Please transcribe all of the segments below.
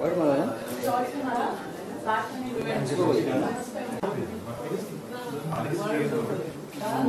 얼마나요? 안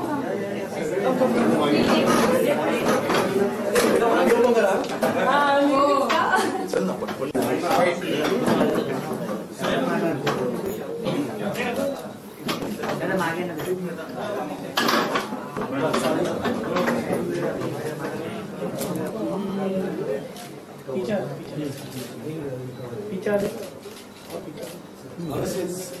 Picture. Picture. Picture.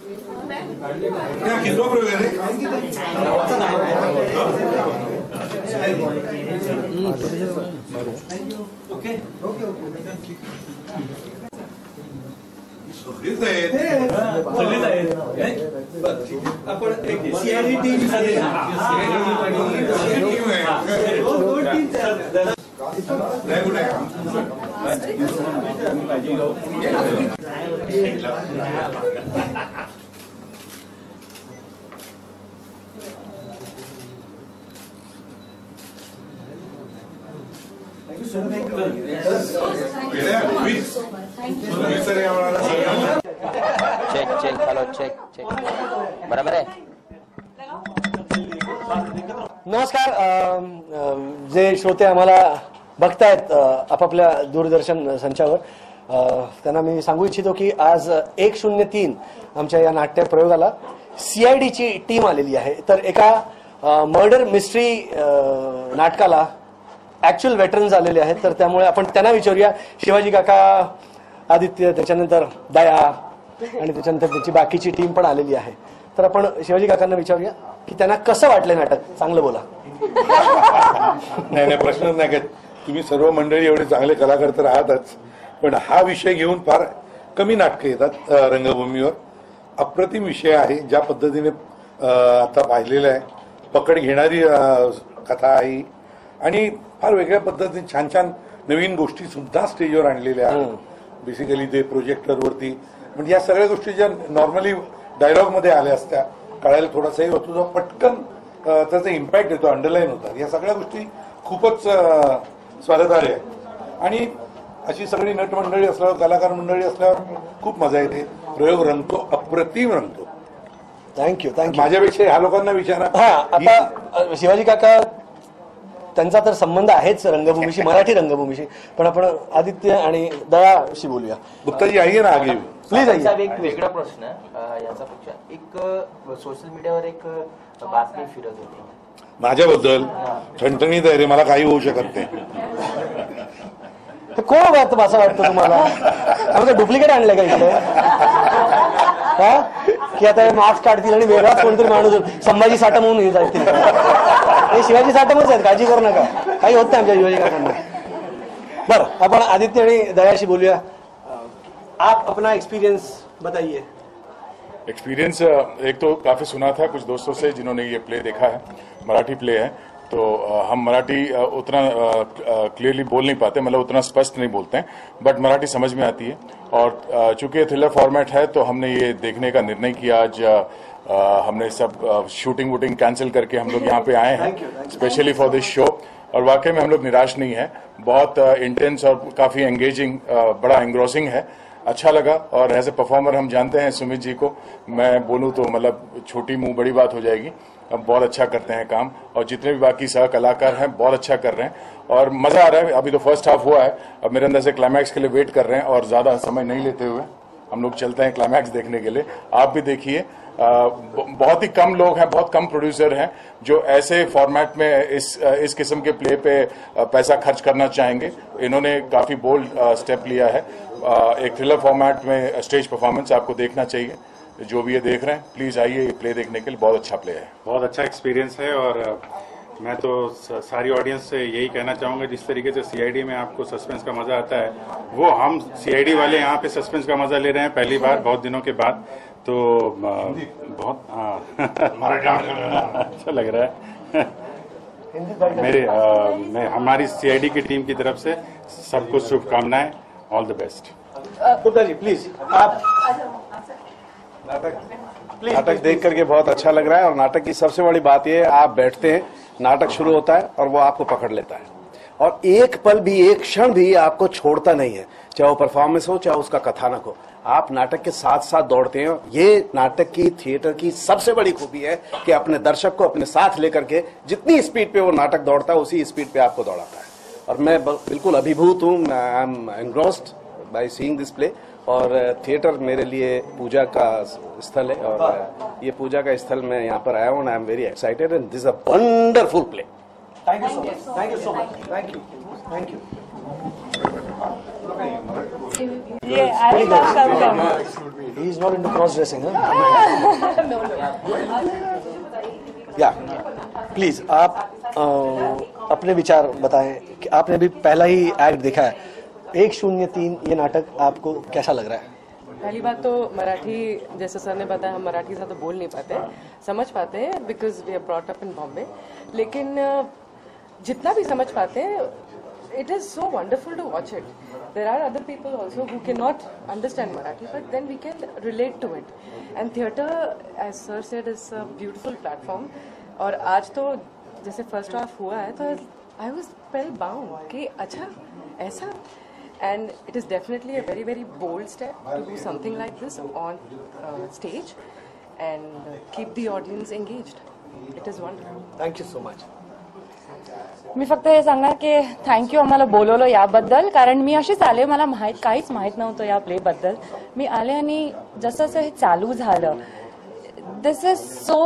CID team team आहे नाही कुठे आहे? गेल्या वीस वीस तरी आम्हाला सांगा. check check hello check check बरोबर आहे? नमस्कार जे श्रोते आम्हाला बघतायत आपापल्या दूरदर्शन संचावर त्यांना मी सांगू इच्छितो की आज एक शून्य तीन आमच्या या नाट्य प्रयोगाला सीआयडीची टीम आलेली आहे. तर एका मर्डर मिस्ट्री नाटकाला ऍक्च्युअल वेटरन्स आलेले आहेत तर त्यामुळे आपण त्यांना विचारूया. शिवाजी काका आदित्य त्याच्यानंतर दया आणि त्याच्यानंतर त्याची बाकीची टीम पण आलेली आहे. तर आपण शिवाजी काकांना विचारूया की त्यांना कसं वाटलं नाटक? चांगलं बोला. नाही नाही प्रश्नच नाही का तुम्ही सर्व मंडळी एवढे चांगले कलाकार तर आहातच पण हा विषय घेऊन फार कमी नाटकं येतात रंगभूमीवर. अप्रतिम विषय आहे ज्या पद्धतीने आता पाहिलेलं आहे. पकड घेणारी कथा आहे आणि फार वेगळ्या पद्धतीने छान छान नवीन गोष्टी सुद्धा स्टेजवर आणलेल्या आहेत. बेसिकली ते प्रोजेक्टरवरती म्हणजे या सगळ्या गोष्टी ज्या नॉर्मली डायलॉगमध्ये आल्या असत्या कळायला थोडासाही होतो तो पटकन त्याचा इम्पॅक्ट येतो अंडरलाईन होतात. या सगळ्या गोष्टी खूपच अ, स्वागतार्ह आहे आणि अशी सगळी नट मंडळी असल्यावर कलाकार मंडळी असल्यावर खूप मजा येते. प्रयोग रंगतो अप्रतिम रंगतो. थँक्यू थँक्यू माझ्यापेक्षा ह्या लोकांना विचारा. हा आता शिवाजी काका त्यांचा तर संबंध आहेच रंगभूमीशी मराठी रंगभूमीशी. पण आपण आदित्य आणि दयाशी बोलूया. गुप्ताजी आईये ना आगे? प्लीज साहेब आइए एक वेगळा प्रश्न याच्यापेक्षा. एक सोशल मीडियावर एक बातमी फिरत होती. माझ्याबद्दल? ठणठणीत आहे रे मला काही होऊ शकत नाही. तर कोण वाटतं असं वाटतं तुम्हाला? आमचं डुप्लिकेट आणलंय का इकडे? हा? की आता मास्क काढतील आणि वेगळाच कोणतरी माणूस संभाजी साठा म्हणून हे जातील हे शिवाजी साठमच आहेत काळजी करू नका. काही होत नाही आमच्या शिवाजी काकांना. बरं, आपण आदित्य आणि दयाशी बोलूया. आप अपना एक्सपीरियंस बताइए. एक्सपीरियंस एक तो काफ़ी सुना था कुछ दोस्तों से जिन्होंने ये प्ले देखा है, मराठी प्ले है। तो हम मराठी उतना क्लियरली बोल नहीं पाते मतलब उतना स्पष्ट नहीं बोलते हैं बट मराठी समझ में आती है। और चूँकि ये थ्रिलर फॉर्मेट है तो हमने ये देखने का निर्णय किया आज हमने सब शूटिंग वूटिंग कैंसिल करके हम लोग यहाँ पे आए हैं स्पेशली फॉर दिस शो और वाकई में हम लोग निराश नहीं है। बहुत इंटेंस और काफ़ी एंगेजिंग बड़ा एंग्रोसिंग है। अच्छा लगा। और एज ए परफॉर्मर हम जानते हैं सुमित जी को। मैं बोलूँ तो मतलब छोटी मुँह बड़ी बात हो जाएगी। बहुत अच्छा करते हैं काम, और जितने भी बाकी सह कलाकार हैं, बहुत अच्छा कर रहे हैं। और मज़ा आ रहा है, अभी तो फ़र्स्ट हाफ़ हुआ है, अब मेरे अंदर से क्लाइमैक्स के लिए वेट कर रहे हैं, और ज़्यादा समय नहीं लेते हुए। हम लोग चलते हैं क्लाइमैक्स देखने के लिए। आप भी देखिए बहुत ही कम लोग हैं, बहुत कम प्रोड्यूसर हैं, जो ऐसे फॉर्मेट में इस इस किस्म के प्ले पे पैसा खर्च करना चाहेंगे। इन्होंने काफ़ी बोल्ड स्टेप लिया है। एक थ्रिलर फॉर्मेट में स्टेज परफॉर्मेंस आपको देखना चाहिए। जो भी ये देख रहे हैं प्लीज़ आइए ये प्ले देखने के लिए बहुत अच्छा प्ले है। बहुत अच्छा एक्सपीरियंस है और मैं तो सारी ऑडियंस से यही कहना चाहूँगा जिस तरीके से सीआईडी में आपको सस्पेंस का मज़ा आता है वो हम सीआईडी वाले यहाँ पे सस्पेंस का मज़ा ले रहे हैं पहली बार बहुत दिनों के बाद। तो बहुत हाँ। अच्छा लग रहा है। मेरे अ, मैं हमारी सीआईडी की टीम की तरफ़ से सबको शुभकामनाएँ all the best Gupta ji please आप नाटक? नाटक देख करके बहुत अच्छा लग रहा है और नाटक की सबसे बड़ी बात यह है आप बैठते हैं नाटक शुरू होता है और वो आपको पकड़ लेता है। और एक पल भी एक क्षण भी आपको छोड़ता नहीं है चाहे वो परफॉर्मेंस हो चाहे उसका कथानक हो। आप नाटक के साथ साथ दौड़ते हैं। ये नाटक की थिएटर की सबसे बड़ी खूबी है कि अपने दर्शक को अपने साथ लेकर के जितनी स्पीड पे वो नाटक दौड़ता है उसी स्पीड पे आपको दौड़ाता है। और मैं बिल्कुल अभिभूत हूँ I am engrossed by seeing this play और थिएटर मेरे लिए पूजा का स्थल है और ये पूजा का स्थल मैं यहाँ पर आया हूँ I am very excited and this a wonderful play thank you so much thank you so much thank you thank you Yeah, I love come come. He is not into cross dressing, huh? या please आप अ, अपने विचार बताएँ कि आपने भी पहला ही act देखा है। एक शून्य तीन ये नाटक आपको कैसा लग रहा है? पहली बात तो मराठी, जैसे सर ने बताया, हम मराठी ज़्यादा बोल नहीं पाते हैं, समझ पाते हैं because we are brought up in Bombay लेकिन जितना भी समझ पाते हैं it is so wonderful to watch it there are other people also who can not understand Marathi but then we can relate to it and theatre as sir said is a beautiful platform और आज तो जैसे first half हुआ है तो I was well bound कि अच्छा ऐसा and it is definitely a very very bold step to do something like this on uh, stage and uh, keep the audience engaged it is wonderful thank you so much मी फक्त हे सांगणार की thank you आम्हाला बोलवलं याबद्दल कारण मी अशीच आले मला माहीत काहीच माहीत नव्हतं या प्ले बद्दल मी आले आणि जसं जसं हे चालू झालं दिस इज सो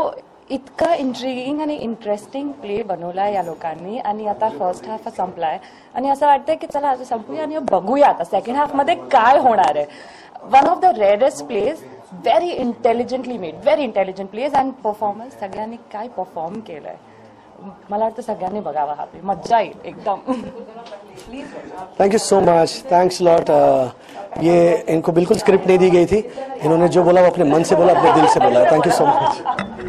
इतका इंट्रिगिंग आणि इंटरेस्टिंग प्ले बनवलाय या लोकांनी. आणि आता फ़र्स्ट हाफ़ संपलाय. आणि असं वाटतंय की चला संपूया आणि बघूया आता सेकंड हाफ़ मध्ये काय होणार आहे? One of the rarest plays very intelligently made very intelligent plays and performance सगळ्यांनी काय परफॉर्म केलंय? मला वाटतं सगळ्यांनी बघावा हा. मज्जा येईल, एकदम. Thank you so much thanks lot ये इनको बिल्कुल स्क्रिप्ट नहीं दी गई थी. इन्होंने जो बोला वो अपने मन से बोला, अपने दिल से बोला. Thank you so much